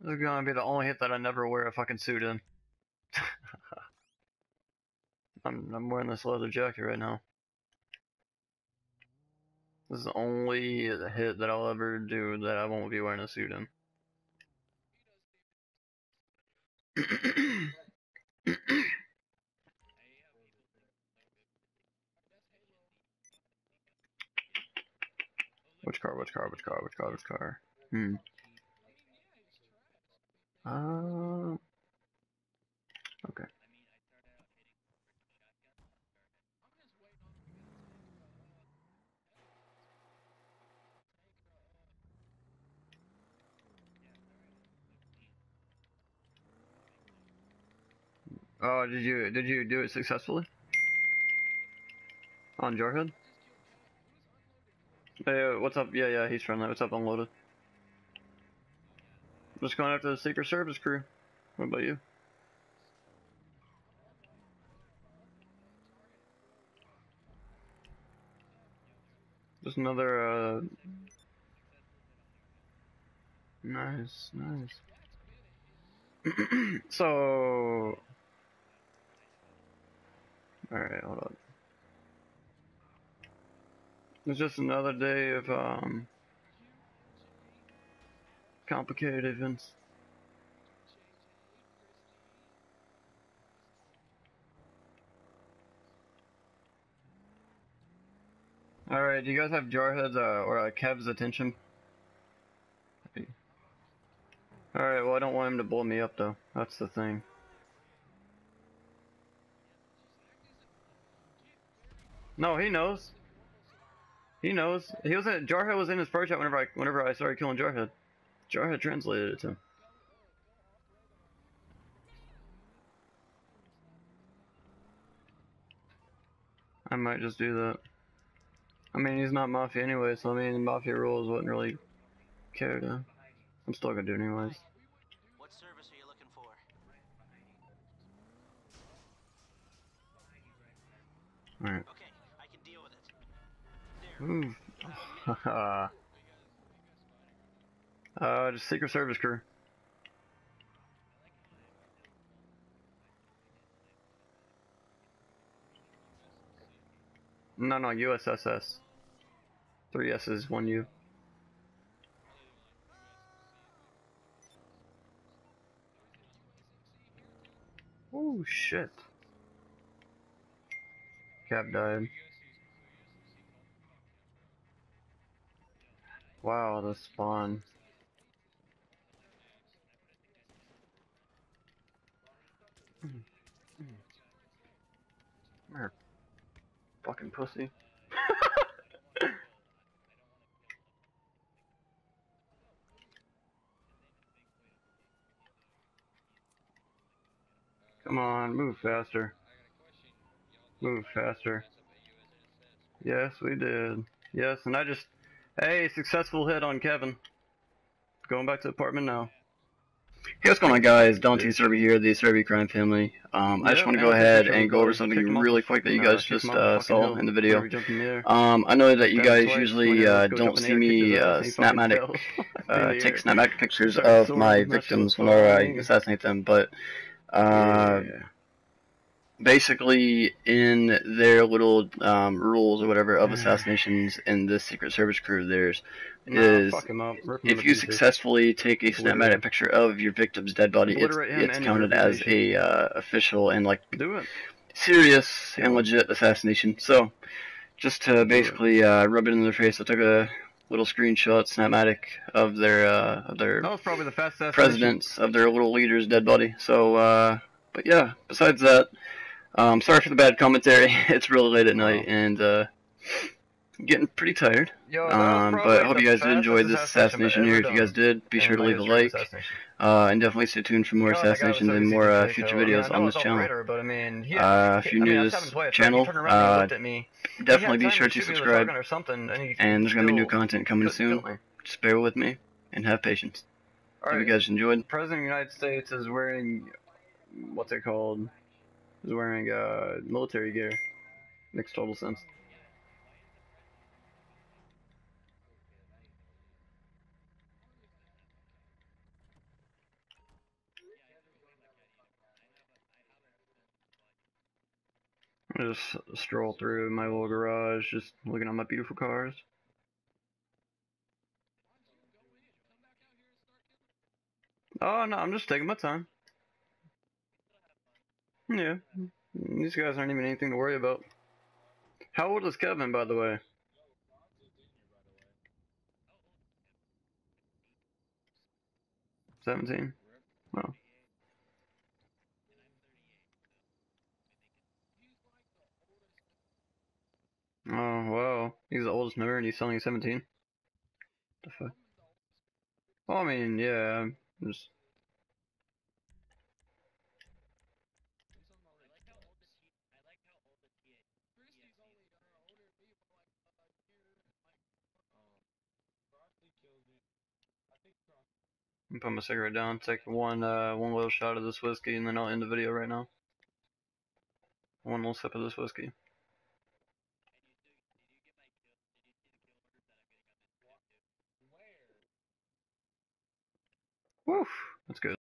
This is gonna be the only hit that I never wear a fucking suit in. I'm I'm wearing this leather jacket right now. This is the only hit that I'll ever do that I won't be wearing a suit in. which car, which car, which car, which car, which car? Hmm. Um. Okay. Oh, did you did you do it successfully? On Jarhead? Hey, uh, what's up? Yeah, yeah, he's friendly. What's up, Unloaded? Just going after the Secret Service crew. What about you? Just another, uh... Nice, nice. so... Alright, hold on. It's just another day of, um... Complicated events. Alright, do you guys have Jarhead's uh, or uh, Kev's attention? Alright, well I don't want him to blow me up though. That's the thing. No, he knows. He knows. He was in Jarhead was in his first chat whenever I whenever I started killing Jarhead. Jarhead translated it to him. I might just do that. I mean, he's not Mafia anyway, so I mean, Mafia rules wouldn't really care to. I'm still gonna do it anyways. What service are you looking for? Alright. Okay, There. Move. Haha. uh, just Secret Service crew. No, no, USSS. Three S's, one U. Oh shit. Cap died. Wow, the spawn. Come here. Fucking pussy. Come on, move faster. Move faster. Yes, we did. Yes, and I just... Hey, successful hit on Kevin. Going back to the apartment now. Hey, what's going on, guys? Dante Acerbi here, the Acerbi crime family. Um, I just want to go ahead and go over something really quick that you guys uh, kick just him off the uh, saw in the video. we jump in the air. Um, I know that you guys usually uh, don't up in the see me uh, ass, he fucking snapmatic, uh, take snapmatic pictures of my victims whenever I assassinate them, but uh, Yeah. Basically in their little um, rules or whatever of assassinations in this Secret Service crew, there's Nah, is fuck him up. Rip him if you successfully take a snapmatic picture of your victim's dead body, it's, it's counted as a uh, official and like Do it. serious and legit assassination. So, just to basically uh, rub it in their face, I took a little screenshot, snapmatic of their uh, of their That was probably the fastest presidents of their little leader's dead body. So, uh, but yeah, besides that, um, sorry for the bad commentary. it's really late at night and uh, getting pretty tired. Yo, Um, but I hope you guys did enjoy this assassination here. If you guys did, be sure to leave a like. Uh, and definitely stay tuned for more assassinations and more uh, future videos on this channel. But I mean, he Uh, if you're new to this channel, he around and he uh, at me. Definitely be sure to shoot me with a subscribe. Or something, and, And there's gonna be new content coming soon. Just bear with me and have patience. All Hope you guys enjoyed. President of the United States is wearing, what's it called? Is wearing uh, military gear. Makes total sense. just stroll through my little garage, just looking at my beautiful cars. Oh, no, I'm just taking my time. Yeah, these guys aren't even anything to worry about. How old is Kevin, by the way? Seventeen. Oh. Oh, wow. He's the oldest member and he's only 17? The fuck? Well, I mean, yeah, I'm just... I'm put my cigarette down, take one uh, one little shot of this whiskey, and then I'll end the video right now. One little sip of this whiskey. Woof, that's good.